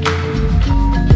Música